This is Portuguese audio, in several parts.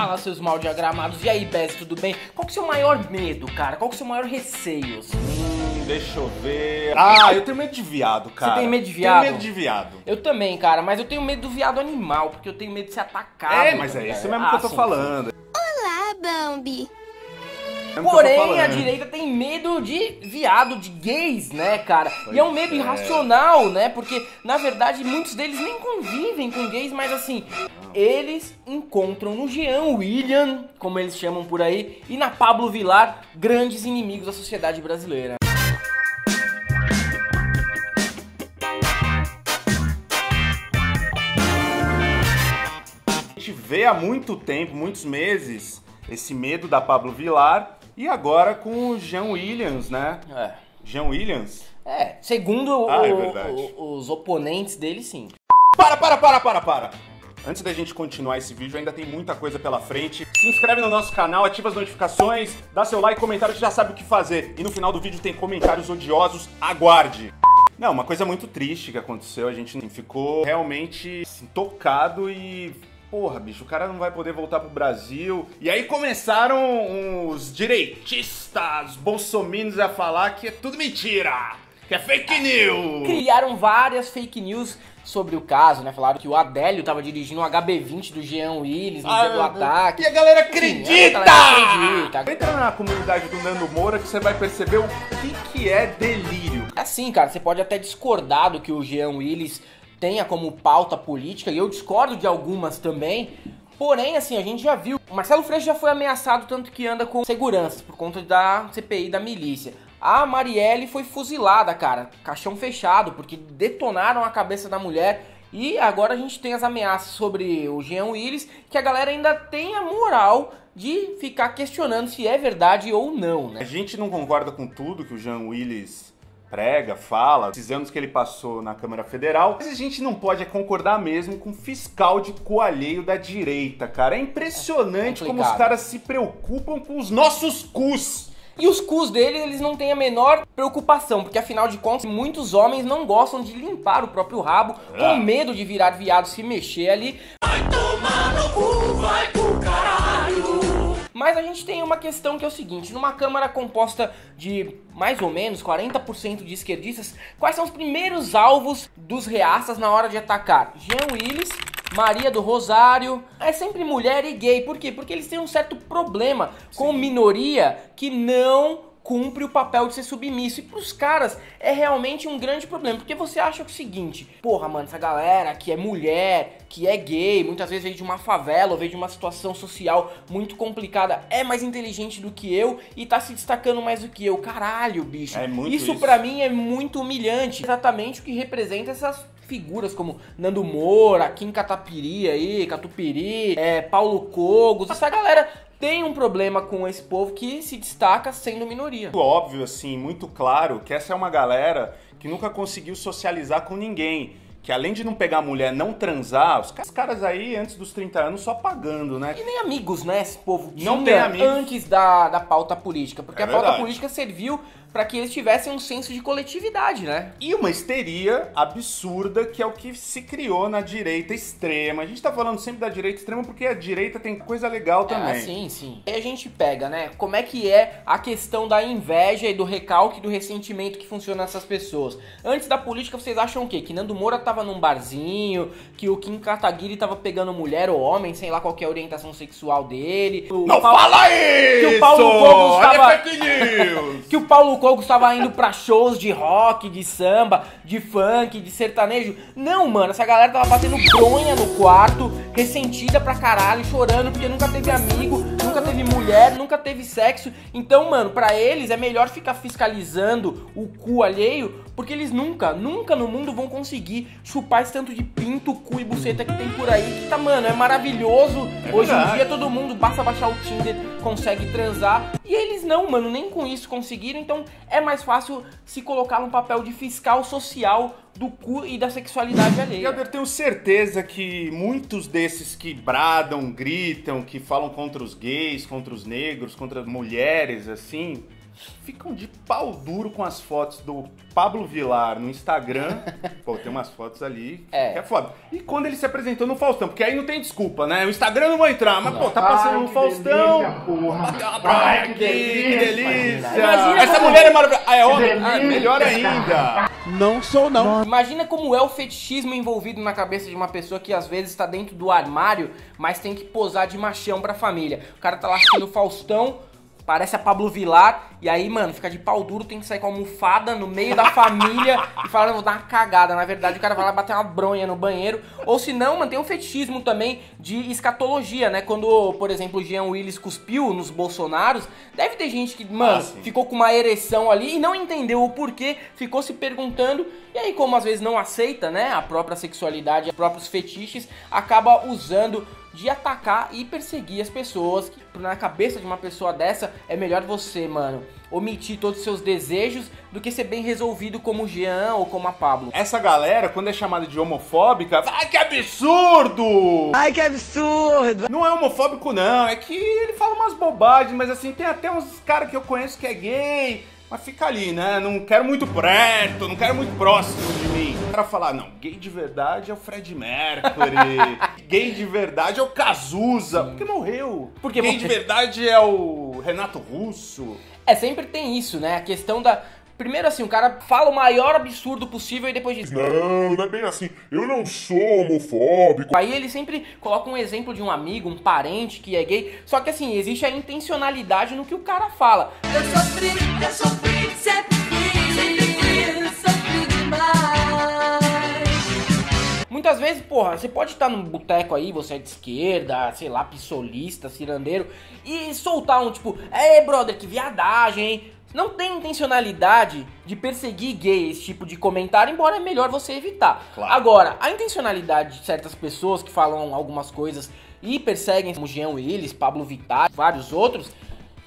Fala, seus mal diagramados. E aí, Bez, tudo bem? Qual que é o seu maior medo, cara? Qual que é o seu maior receio? assim? Hum, deixa eu ver. Ah, eu tenho medo de viado, cara. tem medo de viado? Tenho medo de viado. Eu também, cara, mas eu tenho medo do viado animal, porque eu tenho medo de ser atacado. É, mas é tá isso mesmo que eu tô sim, falando. Olá, Bambi. É Porém, a direita tem medo de viado, de gays, né, cara? e é um medo é. irracional, né? Porque, na verdade, muitos deles nem convivem com gays, mas assim, eles encontram no Jean William, como eles chamam por aí, e na Pablo Vilar, grandes inimigos da sociedade brasileira. A gente vê há muito tempo, muitos meses, esse medo da Pablo Vilar e agora com o Jean Williams, né? É. Jean Williams? É, segundo Ah, é o- verdade. o- os oponentes dele, sim. Para, para, para, para, para! Antes da gente continuar esse vídeo, ainda tem muita coisa pela frente. Se inscreve no nosso canal, ativa as notificações, dá seu like, comentário, já sabe o que fazer. E no final do vídeo tem comentários odiosos, aguarde! Não, uma coisa muito triste que aconteceu, a gente ficou realmente assim, tocado e. Porra, bicho, o cara não vai poder voltar pro Brasil. E aí começaram os direitistas, bolsominions a falar que é tudo mentira! Que é fake news! Criaram várias fake news sobre o caso, né? Falaram que o Adélio tava dirigindo um HB20 do Jean Willis no dia do ataque. Ah, E a galera Sim, acredita! a galera acredita. Entra na comunidade do Nando Moura que você vai perceber o que, que é delírio. Assim, cara, você pode até discordar do que o Jean Willis tenha como pauta política, e eu discordo de algumas também. Porém, assim, a gente já viu. Marcelo Freixo já foi ameaçado, tanto que anda com seguranças por conta da CPI da milícia. A Marielle foi fuzilada, cara, caixão fechado, porque detonaram a cabeça da mulher. E agora a gente tem as ameaças sobre o Jean Willis, que a galera ainda tem a moral de ficar questionando se é verdade ou não, A né? gente não concorda com tudo que o Jean Willis prega, fala, esses anos que ele passou na Câmara Federal, mas a gente não pode é concordar mesmo com fiscal de coalheio da direita, cara. É impressionante É como os caras se preocupam com os nossos cus. E os cus deles, eles não têm a menor preocupação, porque afinal de contas, muitos homens não gostam de limpar o próprio rabo, É. com medo de virar viado se mexer ali. Mas a gente tem uma questão que é o seguinte, numa Câmara composta de mais ou menos 40% de esquerdistas, quais são os primeiros alvos dos reaças na hora de atacar? Jean Willis, Maria do Rosário, é sempre mulher e gay. Por quê? Porque eles têm um certo problema com minoria que não cumpre o papel de ser submisso. E pros caras é realmente um grande problema. Porque você acha o seguinte, porra, mano, essa galera que é mulher, que é gay, muitas vezes veio de uma favela ou veio de uma situação social muito complicada, é mais inteligente do que eu e tá se destacando mais do que eu. Caralho, bicho. É muito isso isso. pra mim é muito humilhante. Exatamente o que representa essas figuras como Nando Moura, Kim Catapiri aí, Catupiri, é, Paulo Cogos. Essa galera tem um problema com esse povo que se destaca sendo minoria. óbvio, assim, muito claro que essa é uma galera que nunca conseguiu socializar com ninguém. Que além de não pegar mulher, não transar, os ca- os caras aí, antes dos 30 anos, só pagando, né? E nem amigos, né, esse povo Não tem amigos. antes da, da pauta política. Porque É a pauta verdade. política serviu pra que eles tivessem um senso de coletividade, né? E uma histeria absurda que é o que se criou na direita extrema. A gente tá falando sempre da direita extrema porque a direita tem coisa legal também. É, sim, sim. Aí a gente pega, né? Como é que é a questão da inveja e do recalque, do ressentimento que funciona nessas pessoas. Antes da política, vocês acham o quê? Que Nando Moura tava num barzinho, que o Kim Kataguiri tava pegando mulher ou homem, sei lá qual é a orientação sexual dele. O Não Paulo- fala isso! que o Paulo Olha tava- fake news! que o Paulo Cogos estava indo pra shows de rock, de samba, de funk, de sertanejo. Não, mano, essa galera tava batendo bronha no quarto, ressentida pra caralho, chorando porque nunca teve amigo, nunca teve mulher, nunca teve sexo. Então, mano, pra eles é melhor ficar fiscalizando o cu alheio, porque eles nunca, nunca no mundo vão conseguir chupar esse tanto de pinto, cu e buceta que tem por aí, que tá, mano, é maravilhoso. É Hoje em dia todo mundo basta baixar o Tinder, consegue transar. E eles não, mano, nem com isso conseguiram. Então é mais fácil se colocar num papel de fiscal social do cu e da sexualidade alheia. eu tenho certeza que muitos desses que bradam, gritam, que falam contra os gays, contra os negros, contra as mulheres, assim, ficam de pau duro com as fotos do Pablo Vilar no Instagram. Pô, tem umas fotos ali É. que é foda. E quando ele se apresentou no Faustão, porque aí não tem desculpa, né? O Instagram não vai entrar, mas pô, tá passando Ai, no que Faustão. delícia, porra. Praia que que delícia. delícia. Imagina Essa como- mulher é maravilhosa. Ah, é delícia, Ah, melhor ainda. Não sou não. Imagina como é o fetichismo envolvido na cabeça de uma pessoa que às vezes está dentro do armário, mas tem que posar de machão pra família. O cara tá lá assistindo o Faustão, parece a Pablo Vilar, e aí, mano, fica de pau duro, tem que sair com a almofada no meio da família e falar, vou dar uma cagada. Na verdade, o cara vai lá bater uma bronha no banheiro. Ou se não, mano, tem um fetichismo também de escatologia, né? Quando, por exemplo, o Jean Willis cuspiu nos Bolsonaros, deve ter gente que, mano, Ah, ficou com uma ereção ali e não entendeu o porquê, ficou se perguntando, e aí, como às vezes não aceita, né, a própria sexualidade, os próprios fetiches, acaba usando de atacar e perseguir as pessoas. Na cabeça de uma pessoa dessa, é melhor você, mano, omitir todos os seus desejos do que ser bem resolvido como o Jean ou como a Pablo. Essa galera, quando é chamada de homofóbica, ai que absurdo! Ai, que absurdo! Não é homofóbico, não. É que ele fala umas bobagens, mas assim, tem até uns caras que eu conheço que é gay. Mas fica ali, né? Não quero muito perto, não quero muito próximo de mim. O cara falar, não, gay de verdade é o Fred Mercury. gay de verdade é o Cazuza. Porque morreu. Porque gay de morreu. verdade é o Renato Russo. É, sempre tem isso, né? A questão da. Primeiro assim, o cara fala o maior absurdo possível e depois diz. Não, não é bem assim. Eu não sou homofóbico. Aí ele sempre coloca um exemplo de um amigo, um parente que é gay. Só que assim, existe a intencionalidade no que o cara fala. Eu sofri, eu sofri, sempre Muitas vezes, porra, você pode estar num boteco aí, você é de esquerda, sei lá, pissolista, cirandeiro, e soltar um tipo, é brother, que viadagem, hein? Não tem intencionalidade de perseguir gay esse tipo de comentário, embora é melhor você evitar. Claro. Agora, a intencionalidade de certas pessoas que falam algumas coisas e perseguem, como Jean Willis, Pablo Vittar, vários outros,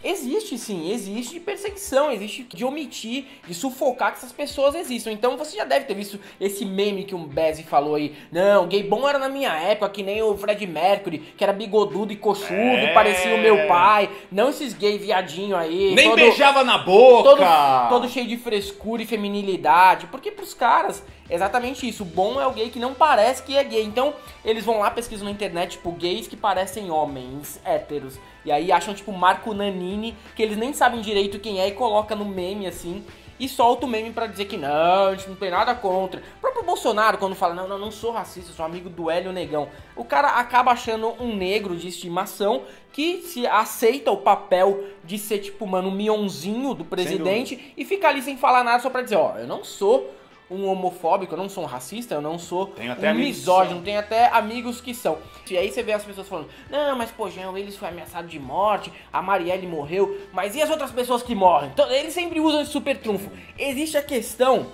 existe sim, existe de perseguição, existe de omitir, de sufocar que essas pessoas existam. Então você já deve ter visto esse meme que um Bezzi falou aí. Não, gay bom era na minha época, que nem o Fred Mercury, que era bigodudo e coxudo, É. parecia o meu pai. Não esses gay viadinho aí. Nem todo- beijava na boca. Todo, todo cheio de frescura e feminilidade. Porque pros caras, exatamente isso. O bom é o gay que não parece que é gay. Então, eles vão lá, pesquisam na internet, tipo, gays que parecem homens, héteros. E aí acham, tipo, Marco Nanini, que eles nem sabem direito quem é, e coloca no meme, assim. E solta o meme pra dizer que não, a gente não tem nada contra. O próprio Bolsonaro, quando fala, não, não, não sou racista, sou amigo do Hélio Negão. O cara acaba achando um negro de estimação que se aceita o papel de ser, tipo, mano, um mionzinho do presidente e fica ali sem falar nada só pra dizer, ó, eu não sou um homofóbico, eu não sou um racista, eu não sou Tenho até um misógino, tenho até amigos que são. E aí você vê as pessoas falando, não, mas pô, Jean Willis foi ameaçado de morte, a Marielle morreu, mas e as outras pessoas que morrem? Então, eles sempre usam esse super trunfo. Existe a questão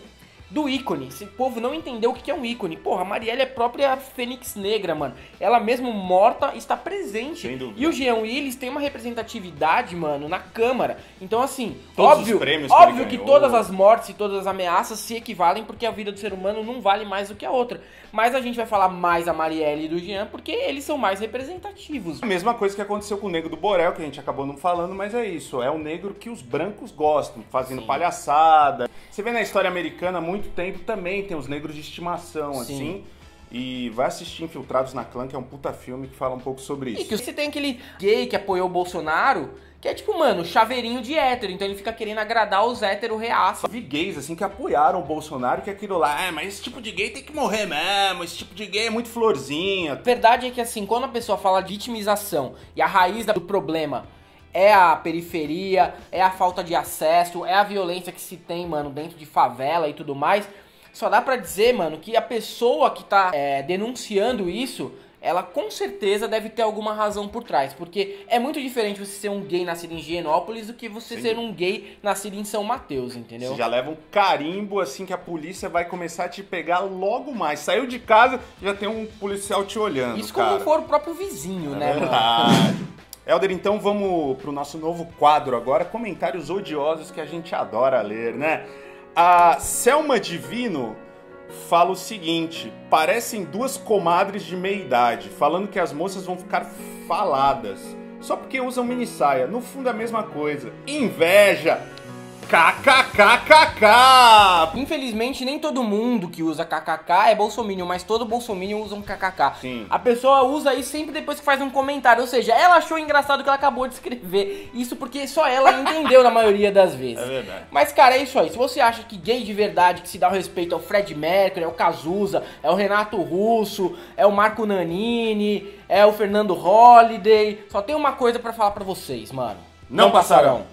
do ícone. Esse povo não entendeu o que é um ícone. Porra, a Marielle é a própria Fênix Negra, mano. Ela mesmo morta está presente. Sem dúvida. E o Jean Willis tem uma representatividade, mano, na Câmara. Então, assim, Todos os óbvio, prêmios que óbvio que, ganhou. todas as mortes e todas as ameaças se equivalem porque a vida do ser humano não vale mais do que a outra. Mas a gente vai falar mais da Marielle e do Jean porque eles são mais representativos. A mesma coisa que aconteceu com o negro do Borel, que a gente acabou não falando, mas é isso. É o negro que os brancos gostam, fazendo Sim. palhaçada. Você vê na história americana há muito tempo também tem os negros de estimação, Sim. assim. E vai assistir Infiltrados na Clã, que é um puta filme que fala um pouco sobre E isso. que você tem aquele gay que apoiou o Bolsonaro, que é tipo, mano, chaveirinho de hétero. Então ele fica querendo agradar os hétero reaça. Vi gays, assim, que apoiaram o Bolsonaro, que é aquilo lá, é, mas esse tipo de gay tem que morrer mesmo, esse tipo de gay é muito florzinha. Verdade é que assim, quando a pessoa fala de vitimização e a raiz do problema é a periferia, é a falta de acesso, é a violência que se tem, mano, dentro de favela e tudo mais, só dá pra dizer, mano, que a pessoa que tá é, denunciando isso, ela com certeza deve ter alguma razão por trás, porque é muito diferente você ser um gay nascido em Higienópolis do que você Sim. ser um gay nascido em São Mateus, entendeu? Você já leva um carimbo, assim, que a polícia vai começar a te pegar logo mais. Saiu de casa, já tem um policial te olhando, Isso como cara. não for o próprio vizinho, né, É mano? Helder, então vamos pro nosso novo quadro agora, comentários odiosos que a gente adora ler, né? A Selma Divino fala o seguinte: parecem duas comadres de meia idade, falando que as moças vão ficar faladas. Só porque usam mini saia. No fundo é a mesma coisa. Inveja! KKKKK! Infelizmente, nem todo mundo que usa kkk é bolsominion, mas todo bolsominion usa um kkk. Sim. A pessoa usa isso sempre depois que faz um comentário, ou seja, ela achou engraçado o que ela acabou de escrever. Isso porque só ela entendeu na maioria das vezes. É verdade. Mas, cara, é isso aí. Se você acha que gay de verdade, que se dá o respeito é o Fred Mercury, é o Cazuza, é o Renato Russo, é o Marco Nanini, é o Fernando Holliday, só tem uma coisa pra falar pra vocês, mano. Não passarão.